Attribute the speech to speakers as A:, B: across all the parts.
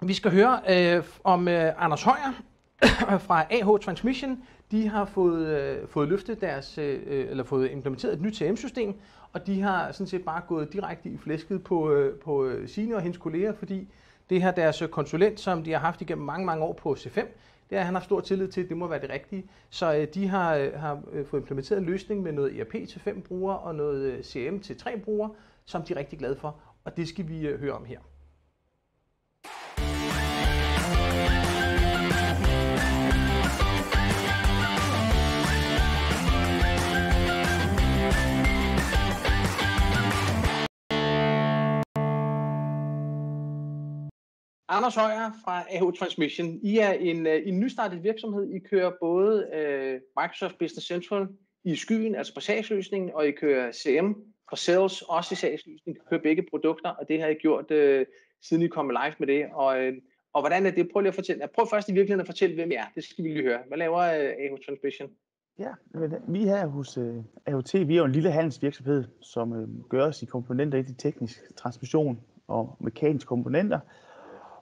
A: Vi skal høre øh, om øh, Anders Højer fra AH Transmission. De har fået, øh, fået løftet deres, øh, øh eller fået implementeret et nyt CM-system, og de har sådan set bare gået direkte i flæsket på, øh, på Signe sine og hendes kolleger, fordi det her deres øh, konsulent, som de har haft igennem mange, mange år på C5, det er, at han har stor tillid til, at det må være det rigtige. Så øh, de har, øh, har fået implementeret en løsning med noget ERP til fem brugere og noget CM til tre brugere, som de er rigtig glade for, og det skal vi øh, høre om her. Anders Højer fra AH Transmission. I er en, øh, en nystartet virksomhed. I kører både øh, Microsoft Business Central i skyen, altså på sagsløsningen, og I kører CM for sales, også i sagsløsningen. I kører begge produkter, og det har I gjort, øh, siden I kom live med det. Og, øh, og hvordan er det? Prøv lige at fortælle. Prøv først i virkeligheden at fortælle, hvem I er. Det skal vi lige høre. Hvad laver øh, AH Transmission?
B: Ja, øh, vi her hos øh, AHT. Vi er jo en lille handelsvirksomhed, som øh, gør os i komponenter i teknisk transmission og mekaniske komponenter.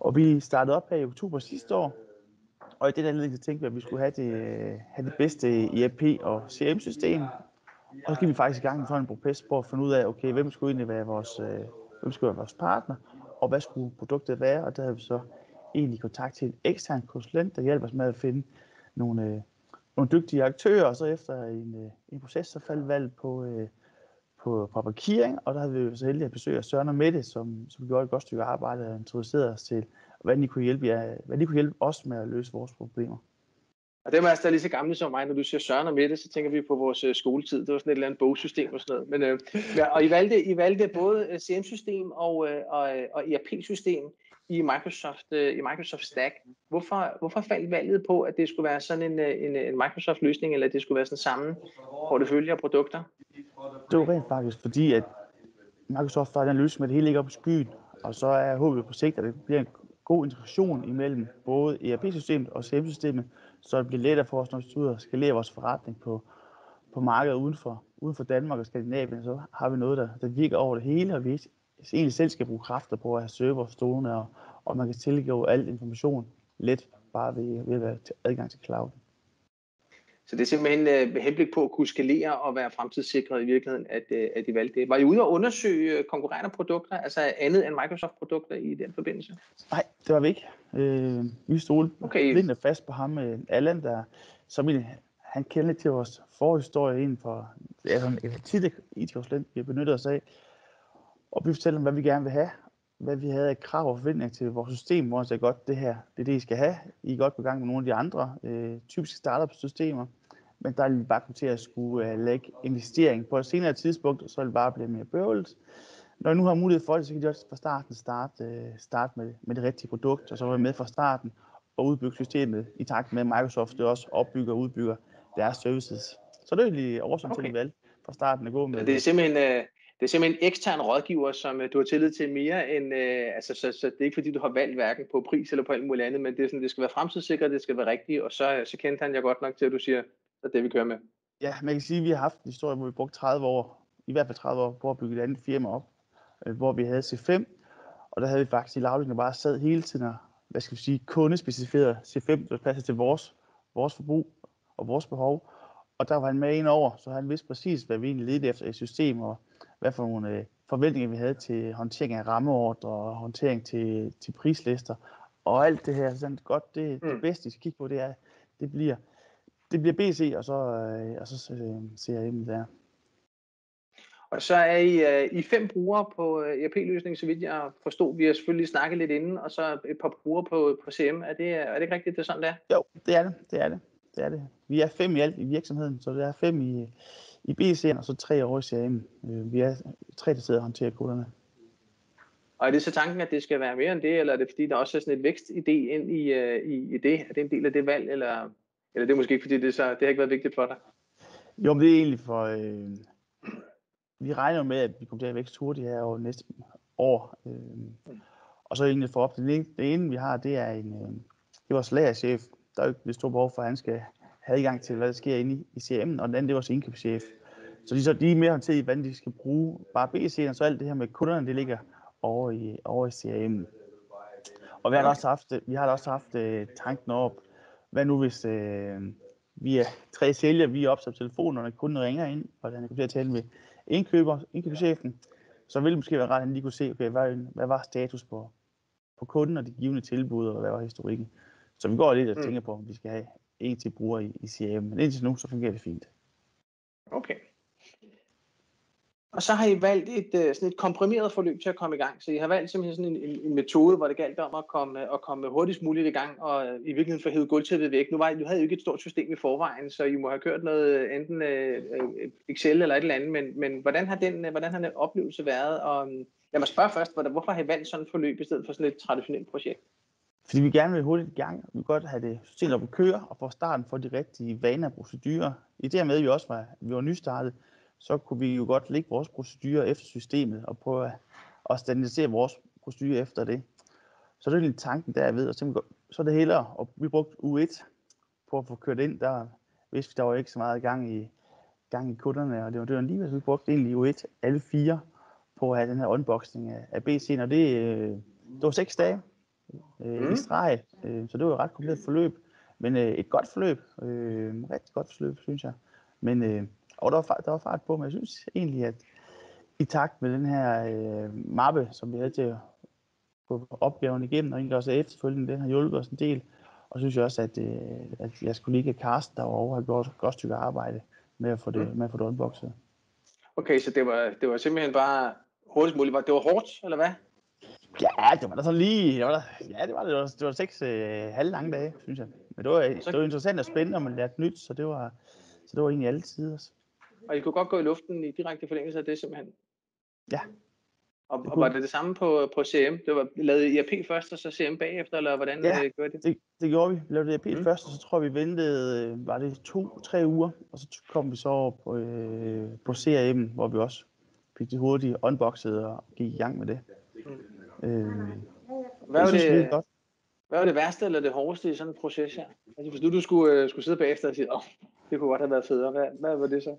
B: Og vi startede op her i oktober sidste år, og i den anledning så tænkte vi, at vi skulle have det, have det bedste ERP og CRM-system. Og så gik vi faktisk i gang med en proces på at finde ud af, okay, hvem skulle egentlig være vores, øh, hvem skulle være vores partner, og hvad skulle produktet være, og der havde vi så egentlig kontakt til en ekstern konsulent, der hjælper os med at finde nogle, øh, nogle dygtige aktører, og så efter en, øh, en proces, så faldt valget på, øh, på, på parkering, og der havde vi jo så heldige at besøge Søren og Mette, som, som gjorde et godt stykke arbejde og introducerede os til, hvordan de kunne hjælpe, jer, hvad de kunne hjælpe os med at løse vores problemer.
A: Og det er altså lige så gamle som mig, når du siger Søren og Mette, så tænker vi på vores øh, skoletid. Det var sådan et eller andet bogsystem og sådan noget. Men, øh, ja, og I valgte, I valgte både øh, CM-system og, øh, og, øh, og ERP-system i Microsoft, øh, i Microsoft Stack. Hvorfor, hvorfor faldt valget på, at det skulle være sådan en, en, en Microsoft-løsning, eller at det skulle være sådan samme portefølje af produkter?
B: Det var rent faktisk fordi, at Microsoft har den løsning med det hele ligger op i skyen, og så er håbet på sigt, at det bliver en god integration imellem både ERP-systemet og CRM-systemet, så det bliver lettere for os, når vi skal ud og skalere vores forretning på, på markedet uden for, uden for Danmark og Skandinavien, så har vi noget, der, der virker over det hele, og vi egentlig selv skal bruge kræfter på at have server stående, og, og man kan tilgå al information let bare ved, ved at være adgang til cloud.
A: Så det er simpelthen øh, med henblik på at kunne skalere og være fremtidssikret i virkeligheden, at, øh, at de valgte det. Var I ude at undersøge konkurrerende produkter, altså andet end Microsoft-produkter i den forbindelse?
B: Nej, det var vi ikke. Øh, vi stod okay. lidt fast på ham, øh, Allan, der, som han kender til vores forhistorie inden for sådan et tidligt IT-konsulent, vi har benyttet os af. Og vi fortæller dem, hvad vi gerne vil have, hvad vi havde af krav og forventninger til vores system, hvor det er godt, det her, det er det, I skal have. I er godt på gang med nogle af de andre øh, typiske startup-systemer, men der er lige bare til at skulle uh, lægge investering på et senere tidspunkt, så vil det bare blive mere bøvlet. Når I nu har mulighed for det, så kan de også fra starten starte, uh, starte med, med det rigtige produkt, og så være med fra starten og udbygge systemet i takt med, at Microsoft det også opbygger og udbygger deres services. Så det er lige årsagen okay. til, at vi valgte fra starten at gå med
A: det. Er simpelthen, uh det er simpelthen en ekstern rådgiver, som øh, du har tillid til mere end, øh, altså, så, så, det er ikke fordi, du har valgt hverken på pris eller på alt muligt andet, men det, er sådan, det skal være fremtidssikret, det skal være rigtigt, og så, øh, så kendte han jeg godt nok til, at du siger, det er det, vi kører med.
B: Ja, man kan sige, at vi har haft en historie, hvor vi brugte 30 år, i hvert fald 30 år, på at bygge et andet firma op, øh, hvor vi havde C5, og der havde vi faktisk i lavningen bare sad hele tiden og, hvad skal vi sige, kundespecificeret C5, der passer til vores, vores forbrug og vores behov. Og der var han med ind over, så han vidste præcis, hvad vi egentlig ledte efter i system, og hvad for nogle øh, forventninger vi havde til håndtering af rammeordre og håndtering til, til prislister. Og alt det her, så godt, det, mm. det bedste, vi skal kigge på, det er, det bliver, det bliver BC, og så, øh, og så øh, CRM der.
A: Og så er I, uh, I fem brugere på uh, ERP-løsningen, så vidt jeg forstod. Vi har selvfølgelig snakket lidt inden, og så et par brugere på, på CM. Er det, er det ikke rigtigt, det er sådan, det er?
B: Jo, det er det. det er det. Det er det. Vi er fem i alt i virksomheden, så det er fem i, i BC'en, og så tre over i CRM. Øh, vi er tre, der sidder og håndterer koderne.
A: Og er det så tanken, at det skal være mere end det, eller er det fordi, der også er sådan et vækstidé ind i, uh, i, i det? Er det en del af det valg, eller eller det er måske ikke, fordi det, så, det har ikke været vigtigt for dig?
B: Jo, men det er egentlig for... Øh, vi regner med, at vi kommer til at vækste hurtigt her over næste år. Øh, og så egentlig for op. Det ene, det ene, vi har, det er en... Øh, det er vores lagerchef. Der er jo ikke det store behov for, at han skal have adgang til, hvad der sker inde i, i CM'en, Og den anden, det er vores indkøbschef. Så de, så de er mere håndteret i, hvordan de skal bruge bare BC'en, og så alt det her med kunderne, det ligger over i, over i CRM'en. Og vi har da også haft, vi har da også haft uh, tanken op, hvad nu hvis uh, vi er tre sælgere, vi er opsat på telefonen, og når kunden ringer ind, og han kan til at tale med indkøber, indkøbschefen, så ville det måske være ret, at han lige kunne se, okay, hvad, hvad var status på, på kunden og de givende tilbud, og hvad var historikken. Så vi går lidt og tænker på, om vi skal have en til bruger i, i CRM, men indtil nu, så fungerer det fint.
A: Okay. Og så har I valgt et, øh, sådan et komprimeret forløb til at komme i gang. Så I har valgt simpelthen sådan en, en, en metode, hvor det galt om at komme, at komme hurtigst muligt i gang, og i virkeligheden få hævet gulvtæppet væk. Nu, var, nu havde I jo ikke et stort system i forvejen, så I må have kørt noget, enten uh, Excel eller et eller andet, men, men hvordan, har den, hvordan har den oplevelse været? Og, jeg må spørge først, hvorfor har I valgt sådan et forløb i stedet for sådan et traditionelt projekt?
B: Fordi vi gerne vil hurtigt i gang. Vi vil godt have det sent op at køre, og få starten få de rigtige vaner og procedurer. I det med, at vi også var, vi var nystartet, så kunne vi jo godt lægge vores procedurer efter systemet, og prøve at, at standardisere vores procedurer efter det. Så det er lidt tanken derved, og så er det hellere, og vi brugte U1 på at få kørt ind, der hvis der var ikke så meget gang i, gang i kunderne, og det var, det var lige, vi brugte egentlig U1 alle fire på at have den her unboxing af, af BC'en, og det, øh, det var seks dage øh, mm. i streg, øh, så det var et ret komplet forløb, men øh, et godt forløb, øh, rigtig godt forløb, synes jeg. Men øh, og der var, der var fart på, men jeg synes egentlig, at i takt med den her øh, mappe, som vi havde til at få opgaven igennem, og egentlig også efterfølgende, den har hjulpet os en del. Og synes jeg også, at, øh, at jeg skulle lige Carsten derovre har gjort et godt stykke arbejde med at få det, mm. med at få det unboxet.
A: Okay, så det var, det var simpelthen bare hurtigst muligt. Det var hårdt, eller hvad?
B: Ja, det var da sådan lige... Det var der, ja, det var det. Var, det var seks øh, halv lange dage, synes jeg. Men det var, det var interessant og spændende, og man lærte nyt, så det var, så det var egentlig alle tider.
A: Og I kunne godt gå i luften i direkte forlængelse af det simpelthen?
B: Ja.
A: Og, og var det det samme på, på CM? Det var lavet IRP først, og så CM bagefter, eller hvordan
B: ja,
A: øh, gjorde
B: det? det? det gjorde vi. Vi lavede IRP mm. først, og så tror jeg, vi ventede, øh, var det to-tre uger, og så kom vi så over på, øh, på CRM, hvor vi også fik det hurtigt unboxet og gik i gang med det. Mm. Øh,
A: hvad, var det, det godt. hvad var det værste eller det hårdeste i sådan en proces her? Altså, hvis du, du skulle, øh, skulle sidde bagefter og sige, åh, det kunne godt have været federe, hvad, hvad var det så?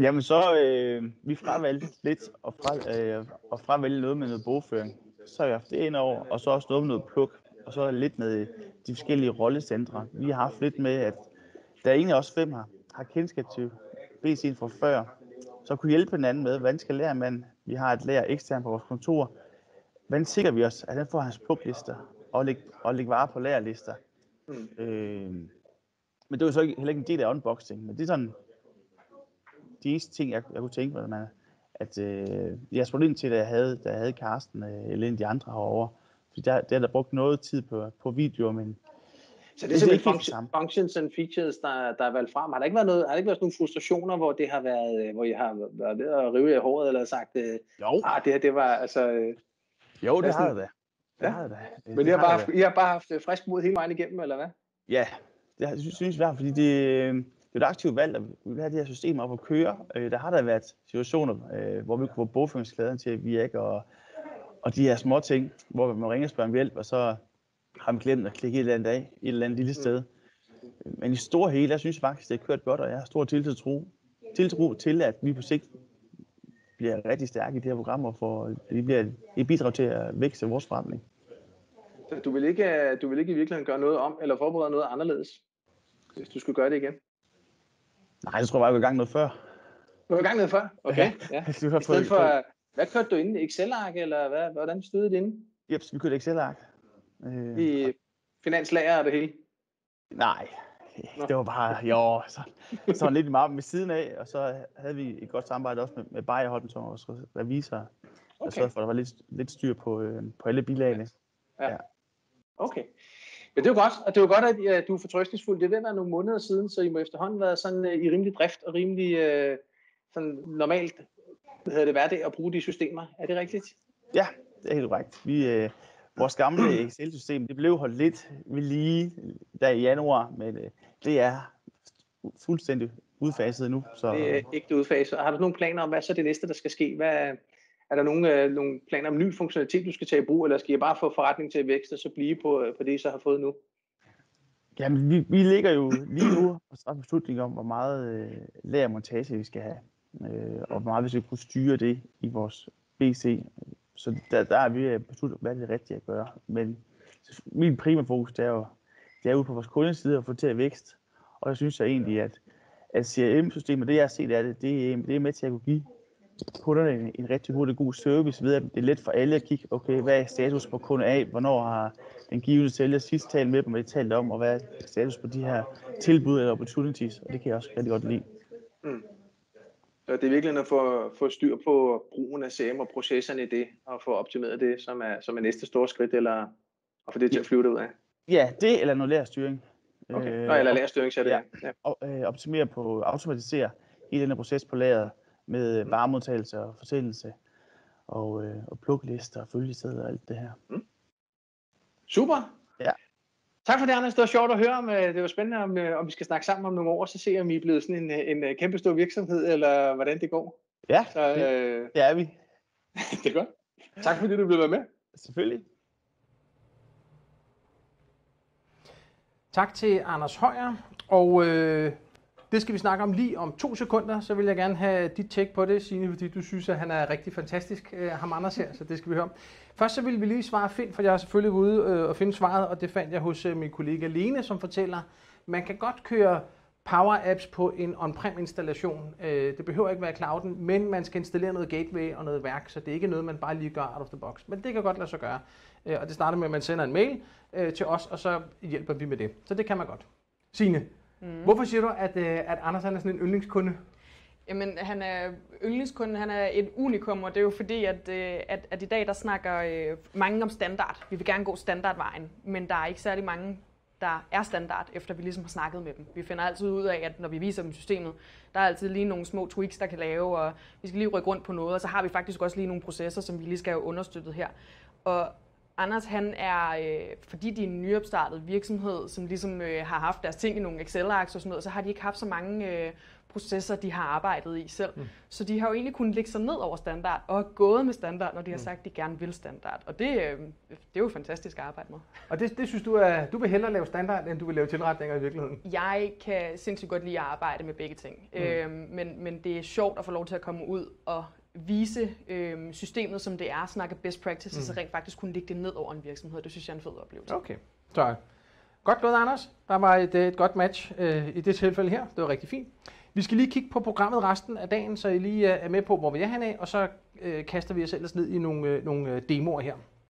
B: Jamen så, øh, vi fravalgte lidt og, fra, øh, og fravælge noget med noget bogføring. Så har vi haft det ind over, og så også noget med noget pluk, og så lidt med de forskellige rollecentre. Vi har haft lidt med, at der er egentlig også fem her, har kendskab til BC'en fra før, så kunne hjælpe hinanden med, hvordan skal lære man? Vi har et lærer ekstern på vores kontor. Hvordan sikrer vi os, at han får hans pluglister og lægge, og lægge varer på lærerlister? Mm. Øh, men det var så ikke, heller ikke en del af unboxing, men det er sådan, de eneste ting, jeg, jeg kunne tænke mig, man, at øh, jeg spurgte ind til, da jeg havde, da jeg havde Karsten øh, eller en af de andre herovre. Fordi der, der er der brugt noget tid på, på videoer, men
A: så det er simpelthen function, functions and features, der, der er valgt frem. Har der ikke været, noget, har der ikke været sådan nogle frustrationer, hvor det har været, øh, hvor I har været ved at rive i håret, eller sagt, øh, jo. ah, det her, det var, altså... Øh,
B: jo, det har jeg da.
A: Ja. Det har jeg da. Men det I har, bare, haft, I har bare haft frisk mod hele vejen igennem, eller hvad?
B: Ja, det synes jeg, fordi det, det er et aktivt valg, at vi vil have de her systemer op at køre. Øh, der har der været situationer, øh, hvor vi kunne få bogføringsklæden til at virke, og, og de her små ting, hvor man ringer og spørger om hjælp, og så har man glemt at klikke et eller andet af, et eller andet lille sted. Men i stor hele, jeg synes faktisk, det er kørt godt, og jeg har stor tiltro, tiltro til, at vi på sigt bliver rigtig stærke i de her programmer, for det bliver et bidrag til at vækste vores forretning.
A: Så du vil ikke, du vil ikke i virkeligheden gøre noget om, eller forberede noget anderledes, hvis du skulle gøre det igen?
B: Nej, jeg tror bare, jeg var i gang noget før.
A: Du var i gang noget før? Okay. Ja. ja. I stedet for, hvad kørte du inden? Excel-ark, eller hvad, hvordan stod det inden?
B: Yep, vi kørte Excel-ark.
A: Øh, I finanslager og det hele?
B: Nej, Nå. det var bare, jo, så, så lidt i mappen ved siden af, og så havde vi et godt samarbejde også med, med Bayer Holden, som vores revisor, okay. så for, der var lidt, lidt styr på, øh, på alle bilagene.
A: Ja. ja. Okay. Ja, det er jo godt, og det er jo godt, at ja, du er fortrøstningsfuld. Det er ved at nogle måneder siden, så I må efterhånden være sådan uh, i rimelig drift og rimelig uh, sådan normalt hvad hedder det, hverdag at bruge de systemer. Er det rigtigt?
B: Ja, det er helt korrekt. Vi, uh, vores gamle Excel-system, det blev holdt lidt ved lige der i januar, men uh, det er fuldstændig udfaset nu.
A: Så... Det er ikke udfaset. Har du nogle planer om, hvad så det næste, der skal ske? Hvad, er der nogle, øh, nogle planer om ny funktionalitet, du skal tage i brug, eller skal I bare få forretning til at vækste og så blive på, øh, på det, I så har fået nu?
B: Jamen, vi, vi ligger jo lige nu og træffer beslutning om, hvor meget øh, lærermontage vi skal have, øh, og hvor meget vi skal kunne styre det i vores BC. Så der, der er vi besluttet, hvad det er rigtigt at gøre. Men min primære fokus, det er jo det er ude på vores kundeside at få til at vækst. Og jeg synes jeg egentlig, at, at CRM-systemet, det jeg har set af det, det, øh, det er med til at kunne give kunderne en, en rigtig hurtig god service ved, at det er let for alle at kigge, okay, hvad er status på kunde A, hvornår har den givende sælger sidst talt med dem, hvad de talt om, og hvad er status på de her tilbud eller opportunities, og det kan jeg også rigtig godt lide. Mm.
A: Så det er virkelig at få, få styr på brugen af CM og processerne i det, og få optimeret det, som er, som er næste store skridt, eller at få det til at flyve ud af.
B: Ja, det eller noget lærerstyring.
A: Okay. Øh, Nå, eller lærerstyring, så det
B: ja. ja. Og, øh, optimere på, automatisere hele den proces på lageret med mm. varemodtagelse og forsendelse og, øh, og plukkelister og følgesæder og alt det her. Mm.
A: Super.
B: Ja.
A: Tak for det, Anders. Det var sjovt at høre. Om, øh, det var spændende, om, øh, om vi skal snakke sammen om nogle år, så se om I er blevet sådan en, en, en kæmpe stor virksomhed, eller hvordan det går.
B: Ja, så, øh, det er vi.
A: det er godt. Tak fordi du blev med.
B: Selvfølgelig.
A: Tak til Anders Højer, og øh, det skal vi snakke om lige om to sekunder. Så vil jeg gerne have dit tjek på det, Signe, fordi du synes, at han er rigtig fantastisk, øh, ham Anders her, så det skal vi høre om. Først så vil vi lige svare Finn, for jeg har selvfølgelig ude øh, og finde svaret, og det fandt jeg hos øh, min kollega Lene, som fortæller, man kan godt køre Power Apps på en on-prem installation. Øh, det behøver ikke være clouden, men man skal installere noget gateway og noget værk, så det er ikke noget, man bare lige gør out of the box. Men det kan godt lade sig gøre. Øh, og det starter med, at man sender en mail øh, til os, og så hjælper vi med det. Så det kan man godt. Signe, mm. hvorfor siger du, at, at Anders er sådan en yndlingskunde?
C: Jamen, han er yndlingskunde, han er et unikum, og det er jo fordi, at, at, at i dag der snakker mange om standard. Vi vil gerne gå standardvejen, men der er ikke særlig mange der er standard, efter vi ligesom har snakket med dem. Vi finder altid ud af, at når vi viser dem systemet, der er altid lige nogle små tweaks, der kan lave, og vi skal lige rykke rundt på noget, og så har vi faktisk også lige nogle processer, som vi lige skal have understøttet her. Og Anders, han er, øh, fordi de er en nyopstartet virksomhed, som ligesom øh, har haft deres ting i nogle Excel-arks og sådan noget, så har de ikke haft så mange øh, processer, de har arbejdet i selv. Mm. Så de har jo egentlig kunnet lægge sig ned over standard og gået med standard, når de har mm. sagt, at de gerne vil standard. Og det, øh, det er jo fantastisk at arbejde med.
A: Og det, det synes du, er, du vil hellere lave standard, end du vil lave tilretninger i virkeligheden?
C: Jeg kan sindssygt godt lide at arbejde med begge ting. Mm. Øhm, men, men det er sjovt at få lov til at komme ud og vise øhm, systemet, som det er, snakke best practices, mm. og rent faktisk kunne lægge det ned over en virksomhed. Det synes jeg er en fed oplevelse.
A: Okay, så godt gået, Anders. Der var et, et godt match øh, i det tilfælde her. Det var rigtig fint. Vi skal lige kigge på programmet resten af dagen, så I lige er med på, hvor vi er henne af, og så øh, kaster vi os ellers ned i nogle, øh, nogle øh, demoer her.